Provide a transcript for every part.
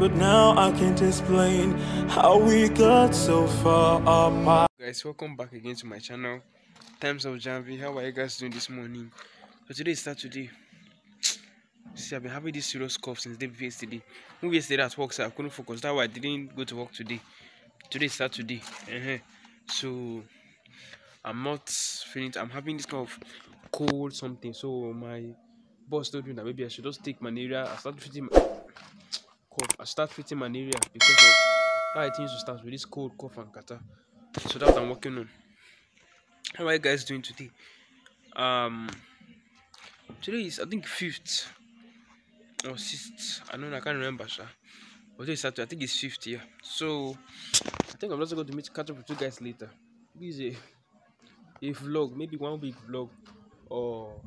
but now I can't explain how we got so far apart. guys welcome back again to my channel. Times of Jhanvi how are you guys doing this morning? So today is saturday. See i've been having this serious cough since day before yesterday. Maybe yesterday at work so i couldn't focus. That's why i didn't go to work today. Today is saturday. Uh-huh. so i'm not feeling i'm having this kind of cold something. So my boss told me that maybe i should just take malaria. I start treating my cough. I start treating malaria because of how i think to start with this cold cough and kata so what i'm working on. How are you guys doing today? Um today is i think fifth or sixth. I don't know i can't remember sir but today is saturday. I think it's fifth yeah so i think i'm also going to meet catch up with you guys later. This is a a vlog. Maybe one week vlog or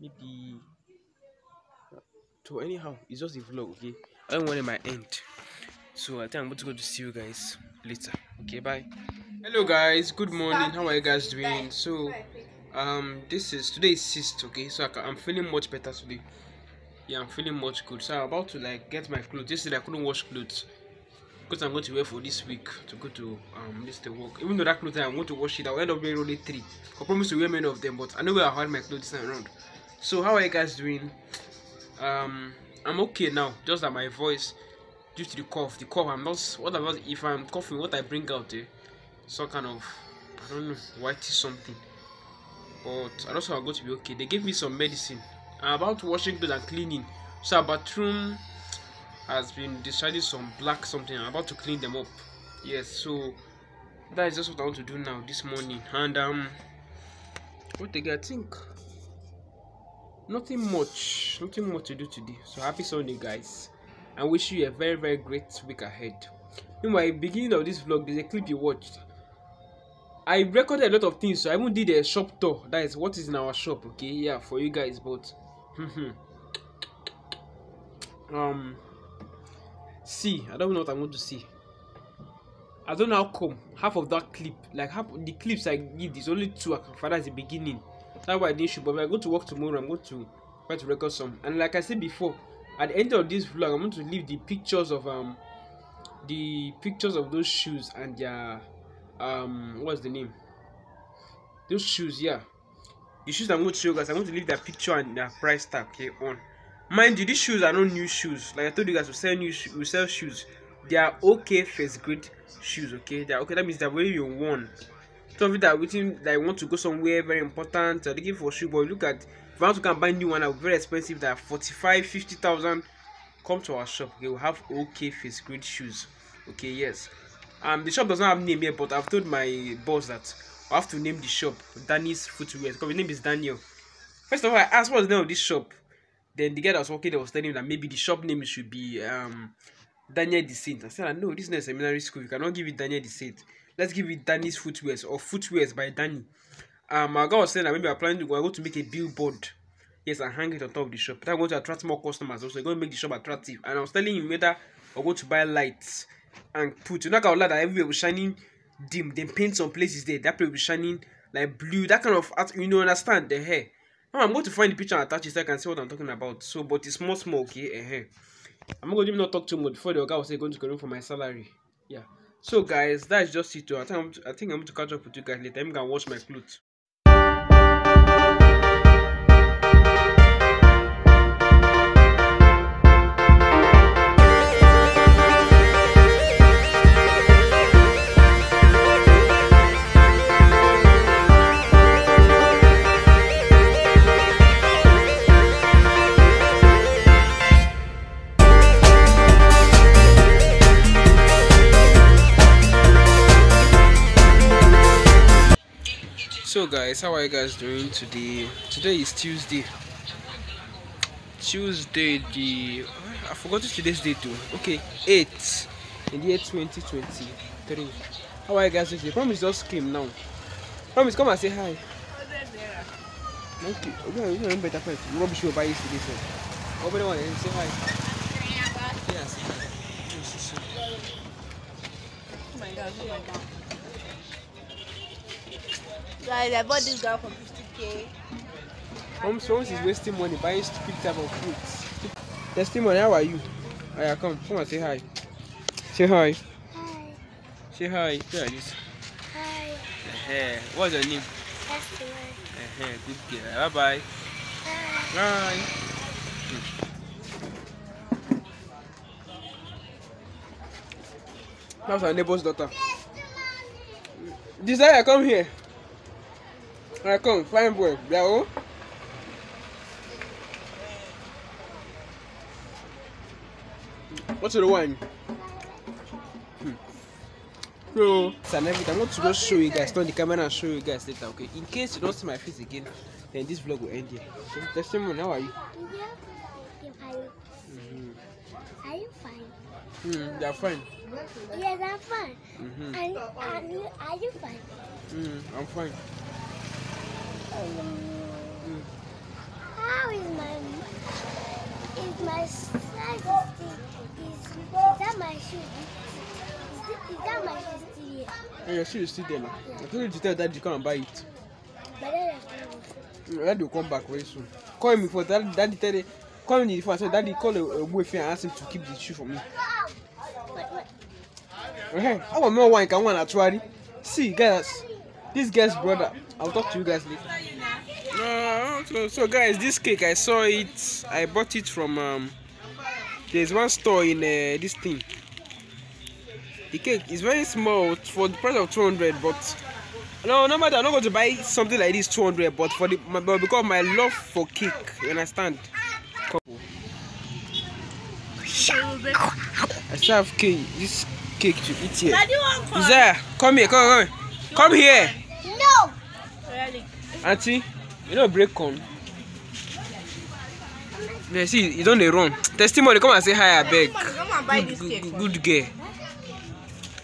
maybe so anyhow it's just a vlog okay? I don't want it my end. So i think i'm going to go to see you guys later okay? Bye. Hello guys. Good morning. How are you guys doing? So um this is today is sixth okay? So I i'm feeling much better today. Yeah i'm feeling much good. So i'm about to like get my clothes. Yesterday i couldn't wash clothes because i'm going to wear for this week to go to um this work. Even though that clothes i'm going to wash it. I'll end up wearing only three. I promise to wear many of them but i know where i had my clothes this time around. So how are you guys doing um i'm okay now just that my voice due to the cough the cough i'm not what about if i'm coughing what i bring out eh some kind of i don't know whitey something. But i know i'm going to be okay. They gave me some medicine. I'm about washing clothes and cleaning. So our bathroom has been discharging some black something. I'm about to clean them up. Yes so that is just what i want to do now this morning. And um what again i think nothing much nothing much to do today. So happy sunday guys. And wish you a very very great week ahead. Meanwhile beginning of this vlog there's a clip you watched. I recorded a lot of things so i even did a shop tour. That is what is in our shop okay? Yeah for you guys but um see i don't know what i'm going to see. I don't know how come half of that clip like half the clips i give is only two i can find at the beginning that's why i didn't shoot but i go to work tomorrow i'm going to try to record some. And like i said before at the end of this vlog i'm going to leave the pictures of um the pictures of those shoes and their um what's the name? Those shoes yeah. The shoes i'm going to show you guys i'm going to leave their picture and their price tag okay on. Mind you these shoes are not new shoes. Like i told you guys we sell new we sell shoes. They are okay first grade shoes okay? They are okay that means they're very worn some of it are waiting that want to go somewhere very important they're looking for shoe but look at if you want to go buy new one that very expensive that are 45 50,000 come to our shop okay we have okay first grade shoes okay yes um the shop does not have name yet but i've told my boss that i have to name the shop danny's footwear because his name is daniel first of all i asked what's the name of this shop then the guy that was working there was telling me that maybe the shop name should be um Daniel the Saint. I said, no, this is not a seminary school. You cannot give it Daniel the Saint. Let's give it Danny's Footwears or Footwears by Danny. Um, my guy was saying that maybe we're planning to go, we're going to make a billboard. Yes, and hang it on top of the shop. That's going to attract more customers. Also, going to make the shop attractive. And I was telling him whether we're going to buy lights and put. You know, like that everywhere was shining dim. Then paint some places there. That place will be shining like blue. That kind of art. You know, understand the hair. Now I'm going to find the picture and attach it so I can see what I'm talking about. So, but it's small, small, okay? Uh-huh. I'm going to not talk too much before the guy was going to go for my salary. Yeah. So guys, that's just it. I think I'm I think I'm going to catch up with you guys later. I'm gonna wash my clothes. So guys, how are you guys doing today? Today is Tuesday. Tuesday the I forgot today's date too. Okay, 8 in the year 2023. How are you guys doing today? Promise just came now. Promise come and say hi. Okay, you know better first. Rubbish you buy yesterday, sir. Open the one and say hi. Yes. Oh my god, oh my god. Guys, I bought this girl for 50k. Mom, Someone is wasting money buying stupid type of fruits. Testimony, how are you? Yeah, come, come and say hi. Say hi. Hi. Say hi. Say like this. Hi. Uh-huh. What's your name? Esther. Uh-huh. Good girl. Bye bye. Bye. That's our neighbor's daughter. Desire, come here. Alright, come, fine boy. Bravo. What's the wine? Hmm. So, and everything. I want to just show you guys, turn the camera and show you guys later, okay? In case you don't see my face again, then this vlog will end here. Testimony, how are you? I, Mm-hmm. are you fine? Mm, they are fine. Yes, I'm fine. Mm-hmm. And, and you, are you fine? Mm, I'm fine. How is my is my size still is is that my shoe? Is, it, is that my shoe still here? And your shoe is still there now. I told you to tell daddy come and buy it. But then I Mm, Daddy will come back very soon. Call me for daddy. Daddy tell me. Call me before I said daddy call a, a boyfriend and ask him to keep the shoe for me. Hey, I want more wine. Can one actually? See, guys, this guy's brother. I'll talk to you guys later. No, so, so guys, this cake I saw it. I bought it from um. There's one store in uh, this thing. The cake is very small for the price of 200, but no, no matter. I'm not going to buy something like this 200, but for the my, but because my love for cake, you understand? Couple. I still have cake. This cake to eat here. Come. Isaiah, come here, come, come, come here. No! Really? Auntie, you know break corn. Yeah, see, you don't dey run. Testimony, come and say hi, abeg. And buy Good, this good, cake. good, for me. good girl.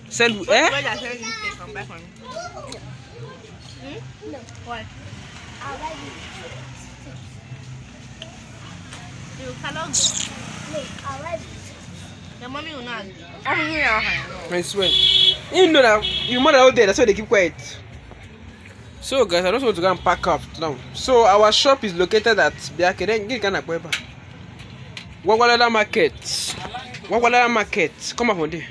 Send, eh? brother sell this cake from back on? Hmm? No. What? I'll buy you. You cannot go. No, I'll buy you. Your mommy will not. I'm here. I swear. You know that your mother out there, that's why they keep quiet. So guys, I just want to go and pack up now. So our shop is located at Biake. Then get kind of kweba. Wagwalada Market. Wagwalada Market. Come up on there.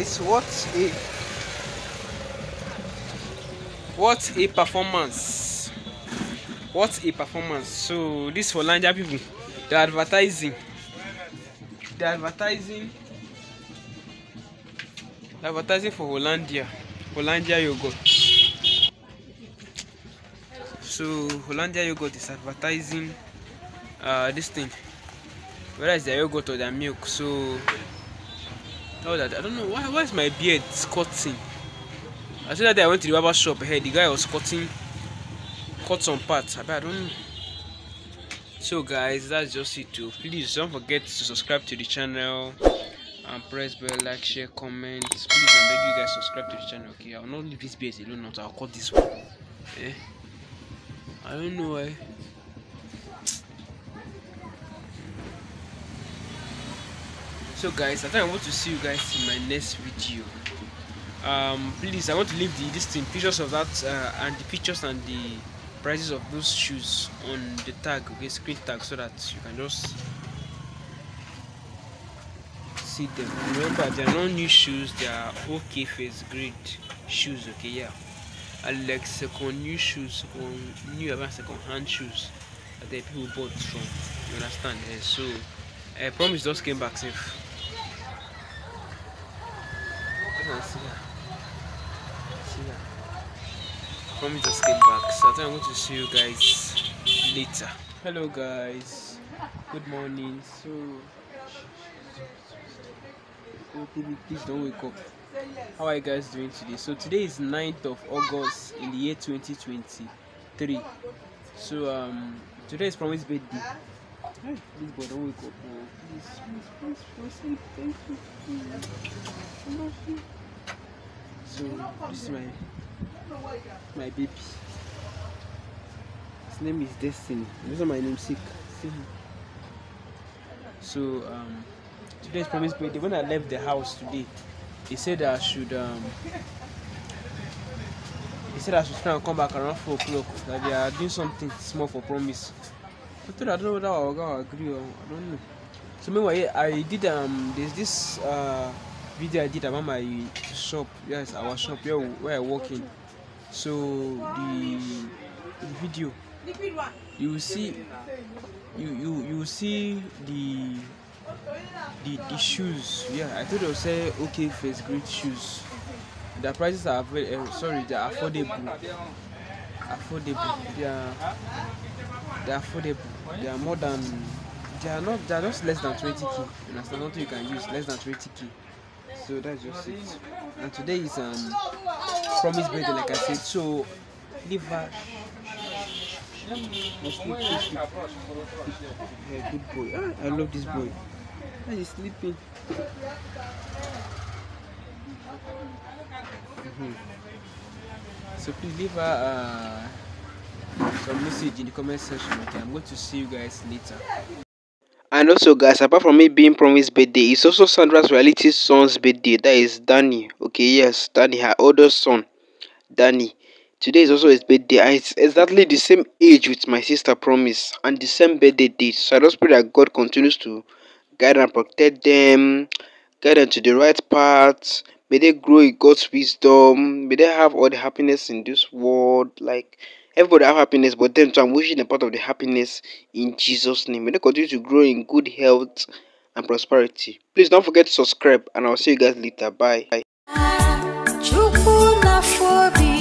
Guys, what a what a performance. What a performance. So this Hollandia people, they're advertising. They're advertising. Advertising for Hollandia. Hollandia yogurt. So Hollandia yogurt is advertising uh this thing. Whether it's their yogurt or their milk. So Oh, that I don't know why. Why is my beard cutting? I said that day I went to the barber shop. Hey, the guy was cutting, cut some parts. I, I don't. So guys, that's just it too. Please don't forget to subscribe to the channel and press bell like share comment please i beg you guys subscribe to the channel okay i will not leave this base alone until i'll cut this one eh i don't know why so guys i think i want to see you guys in my next video. Um please i want to leave the this thing pictures of that uh, and the pictures and the prices of those shoes on the tag okay screen tag so that you can just see them. Remember they are not new shoes they are okay face grade shoes okay yeah. And like second new shoes second new about second hand shoes that the people bought from you understand? Yeah, so i promise just came back safe see see promise just came back. So i think i'm going to see you guys later. Hello guys. Good morning. So oh, please don't wake up. How are you guys doing today? So today is 9th of august in the year 2023 so um today is promise birthday please boy don't wake up please please please please thank you please. I love you so this is my my baby. His name is destiny. This is my namesake so um today's promise birthday when i left the house today he said i should um he said i should try and come back around four o'clock. That they are doing something small for promise. I don't know whether will agree or i don't know. So meanwhile i did um there's this uh video i did about my shop. Yes our shop where, where i work in. So the the video you see you you you see the the the shoes. Yeah i told you say okay face great shoes. The prices are very uh, sorry they are affordable. Affordable. They are they affordable. They are more than they are not they are just less than 20k you understand? Nothing you can use less than 20k so that's just it. And today is um promise birthday like i said. So no sleep no yeah, good boy. Ah, i love this boy. Ah, he's sleeping? Mhm. so please leave her uh, some message in the comment section okay? I'm going to see you guys later And also, guys, apart from it being Promise's birthday, it's also Sandra's reality son's birthday. That is Danny. Okay, yes, Danny, her oldest son, Danny. Today is also his birthday, and it's exactly the same age with my sister Promise, and the same birthday date. So I just pray that God continues to guide and protect them, guide them to the right path. May they grow in God's wisdom. May they have all the happiness in this world. Like everybody have happiness, but then too, I'm wishing a part of the happiness in Jesus' name. May they continue to grow in good health and prosperity. Please don't forget to subscribe, and I'll see you guys later. Bye. Obi